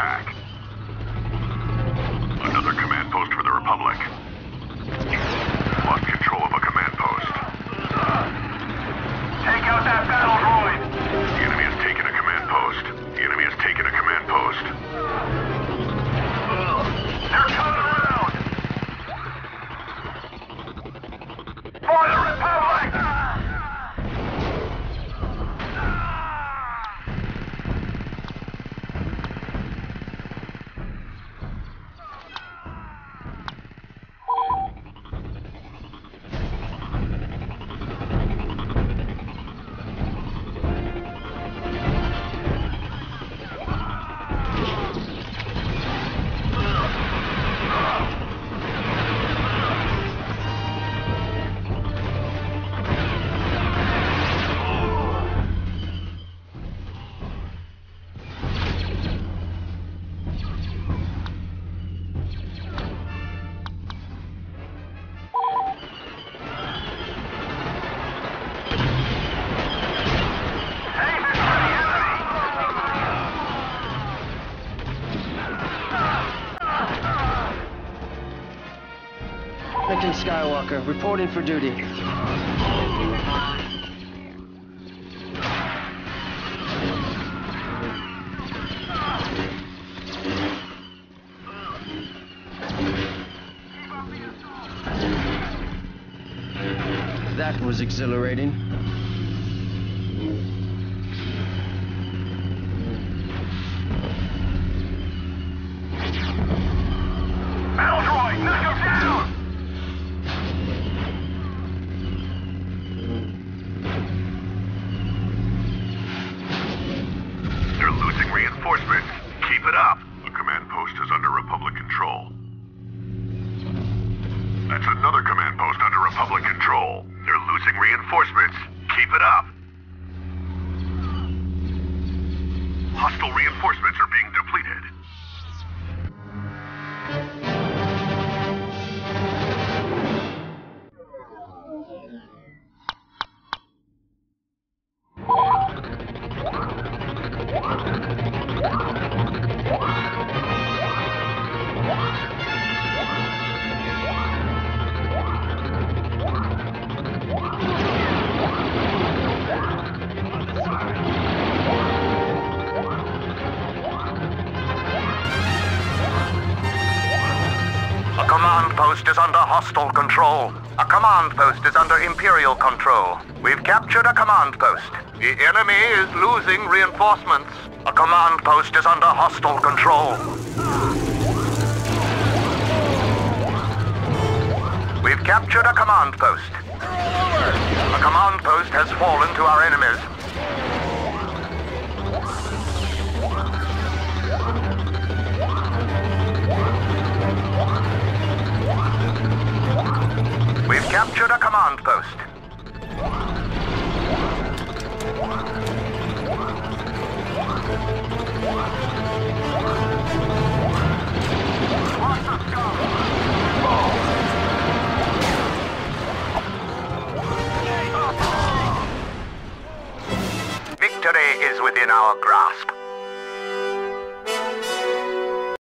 Post Anakin Skywalker, reporting for duty. That was exhilarating. Battle droid, knock him down! They're losing reinforcements. Keep it up. A command post is under Republic control. That's another command post under Republic control. They're losing reinforcements. Keep it up. Hostile reinforcements are being depleted. Command post is under hostile control. A command post is under Imperial control. We've captured a command post. The enemy is losing reinforcements. A command post is under hostile control. We've captured a command post. A command post has fallen to our enemies.